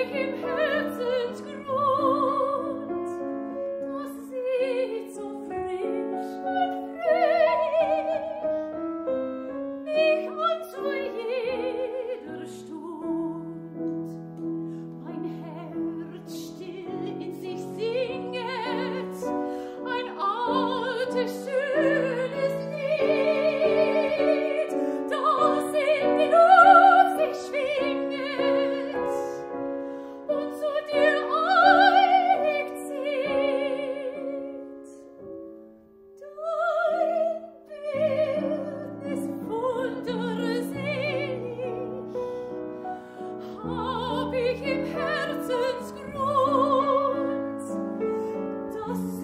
him heaven. hab ich im Herzensgrund, dass